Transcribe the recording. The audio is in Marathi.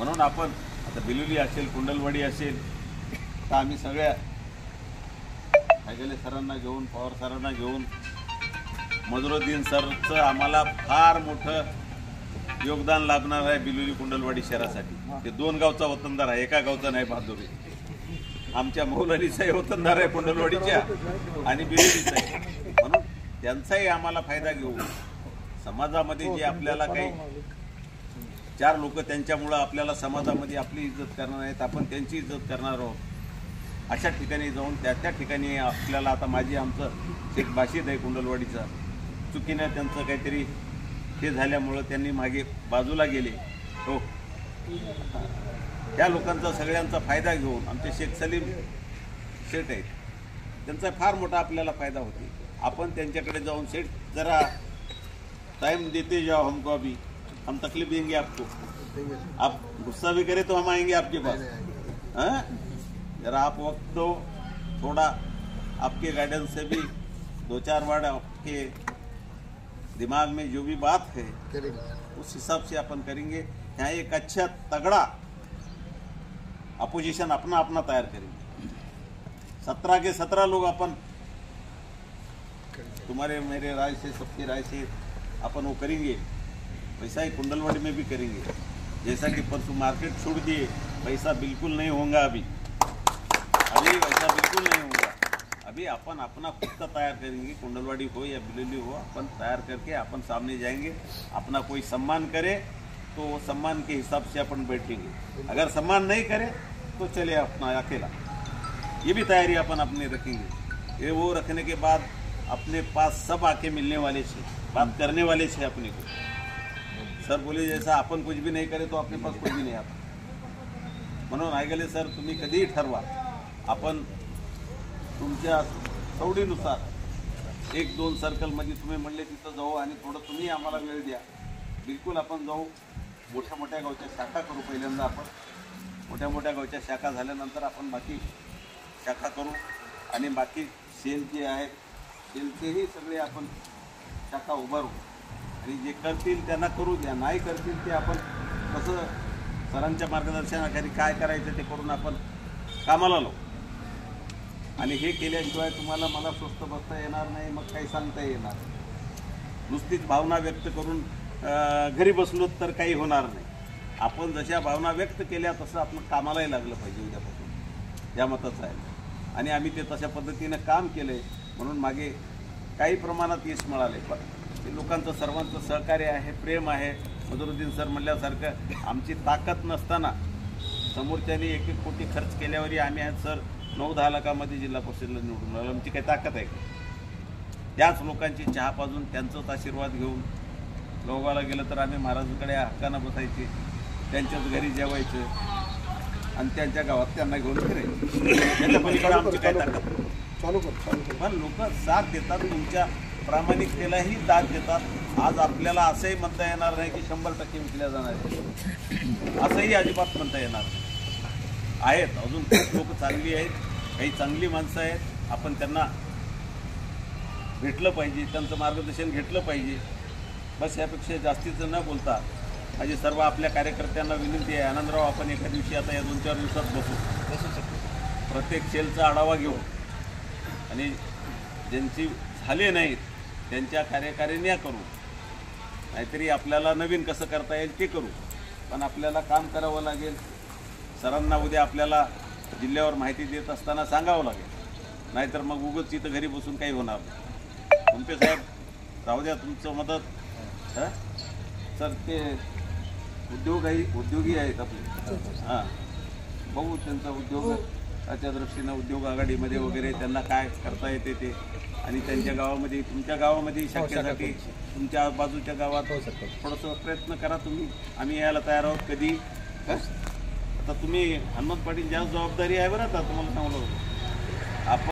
म्हणून आपण आता बिलुली असेल कुंडलवाडी असेल तर आम्ही सगळ्या हैगले सरांना घेऊन पवार सरांना घेऊन मजरुद्दीन सरचं आम्हाला फार मोठं योगदान लाभणार आहे बिलुली कुंडलवाडी शहरासाठी. ते दोन गावचा वतनदार आहे एका गावचा नाही बहादुरी. आमच्या मौलानीचाही वतनदार आहे कुंडलवाडीच्या आणि बिलुलीचा आहे म्हणून त्यांचाही आम्हाला फायदा घेऊ. समाजामध्ये जे आपल्याला काही चार लोक त्यांच्यामुळं आपल्याला समाजामध्ये आपली इज्जत करणार आहेत आपण त्यांची इज्जत करणार आहोत. अशा ठिकाणी जाऊन त्या त्या ठिकाणी आपल्याला आता माझी आमचं शेख बाशीद आहे कुंडलवाडीचा. चुकीनं त्यांचं काहीतरी हे झाल्यामुळं त्यांनी मागे बाजूला गेले. हो. त्या लोकांचा सगळ्यांचा फायदा घेऊन आमचे शेख सलीम शेठ आहेत. त्यांचा फार मोठा आपल्याला फायदा होते आपण त्यांच्याकडे जाऊन शेठ जरा टाइम देते जाओ हमको अभी. हम तकलीफ़ देंगे आपको। आप गुस्सा भी करें तो हम आएँगे आपके पास। हाँ? जरा आप वक्त दो थोड़ा आपके गाइडेंस से भी दो चार वर्ड आपके दिमाग में जो भी बात है उस हिसाब से अपन करेंगे। यहाँ एक अच्छा तगड़ा अपोजिशन अपना अपना तैयार करेंगे। सत्रह के सत्रह लोग अपन तुम्हारे मेरे राय से सबके राय से अपन वो करेंगे। वैसा ही कुंडलवाड़ी में भी करेंगे। जैसा कि परसों मार्केट छोड़ दिए वैसा बिल्कुल नहीं होगा अभी। अभी वैसा बिल्कुल नहीं होगा। अभी अपन अपना खुद का तैयार करेंगे, कुंडलवाड़ी हो या बिलेली हो, अपन तैयार करके अपन सामने जाएँगे, अपना कोई सम्मान करे तो सम्मान के हिसाब से अपन बैठेंगे। अगर सम्मान नहीं करे तो चले अपना अकेला। ये भी तैयारी अपन अपने रखेंगे। ये वो रखने के बाद अपने पास सब आके मिलने वाले छे, बात करने वाले छे अपने को। सर बोले जैसा आपण कुछ भी नहीं करे तो आपले पास कोई भी नहीं आता म्हणून ऐकले सर तुम्ही कधीही ठरवा. आपण तुमच्या सवडीनुसार एक दोन सर्कलमध्ये तुम्ही म्हणले तिथं जाऊ आणि थोडं तुम्ही आम्हाला वेळ द्या. बिलकुल आपण जाऊ. मोठ्या मोठ्या गावच्या शाखा करू पहिल्यांदा आपण. मोठ्या मोठ्या गावच्या शाखा झाल्यानंतर आपण बाकी शाखा करू आणि बाकी सेलचे आहेत सेलचेही सगळे आपण शाखा उभारू. आणि जे करतील त्यांना करू द्या. नाही करतील ते आपण कसं सरांच्या मार्गदर्शनाखाली काय करायचं ते करून आपण कामाला लावू. आणि हे केल्याशिवाय तुम्हाला मला स्वस्त बसता येणार नाही मग काही सांगता येणार नुसतीच भावना व्यक्त करून घरी बसलो तर काही होणार नाही. आपण जशा भावना व्यक्त केल्या तसं आपण कामालाही लागलं पाहिजे उद्यापासून. या मताचं आहे. आणि आम्ही ते तशा पद्धतीनं काम केलं म्हणून मागे काही प्रमाणात यश मिळाले पण लोकांचं सर्वांचं सहकार्य आहे प्रेम आहे. मधुरुद्दीन सर म्हणल्यासारखं आमची ताकद नसताना समोरच्याने एक एक कोटी खर्च केल्यावरही आम्ही आज सर नऊ दहा लाखामध्ये जिल्हा परिषदेला निवडून आलो. आमची काही ताकद आहे का? त्याच लोकांची चहा पाजून त्यांचाच आशीर्वाद घेऊन गावाला गेलं तर आम्ही महाराजांकडे हक्कानं बसायचे त्यांच्याच घरी जेवायचं आणि त्यांच्या गावात त्यांना घेऊन फिरायचं. त्याच्या पलीकडे आमची काय ताकद नाही. चालू कर चालू कर. पण लोक साथ देतात तुमच्या प्रामाणिकतेलाही दाद देतात. आज आपल्याला असंही म्हणता येणार नाही की शंभर टक्के विकल्या जाणार आहे. असंही अजिबात म्हणता येणार नाही. आहेत अजून खूप लोक चांगली आहेत. काही चांगली माणसं आहेत. आपण त्यांना भेटलं पाहिजे त्यांचं मार्गदर्शन घेतलं पाहिजे. बस यापेक्षा जास्तीचं न बोलता माझी सर्व आपल्या कार्यकर्त्यांना विनंती आहे. आनंदराव आपण एका दिवशी आता या दोन चार दिवसात बसू. प्रत्येक सेलचा आढावा घेऊ. आणि ज्यांची झाले नाहीत त्यांच्या कार्यकारिण्या करू. नाहीतरी आपल्याला नवीन कसं करता येईल ते करू. पण आपल्याला काम करावं लागेल. सरांना उद्या आपल्याला जिल्ह्यावर माहिती देत असताना सांगावं लागेल. नाहीतर मग उगच तिथं घरी बसून काही होणार नाही. तुमचे साहेब राहू द्या तुमचं मदत. हां? सर ते उद्योग आहे उद्योगी आहेत आपले. हां. बघू त्यांचा उद्योग. हो. त्याच्या दृष्टीनं उद्योग आघाडीमध्ये वगैरे त्यांना काय करता येते ते आणि त्यांच्या गावामध्ये तुमच्या गावामध्ये शक्यसाठी तुमच्या बाजूच्या गावात थोडंसं प्रयत्न करा तुम्ही. आम्ही यायला तयार आहोत कधी. हं? आता तुम्ही हनुमंत पाटील जास्त जबाबदारी आहे बरं आता तुम्हाला सांगलो आपण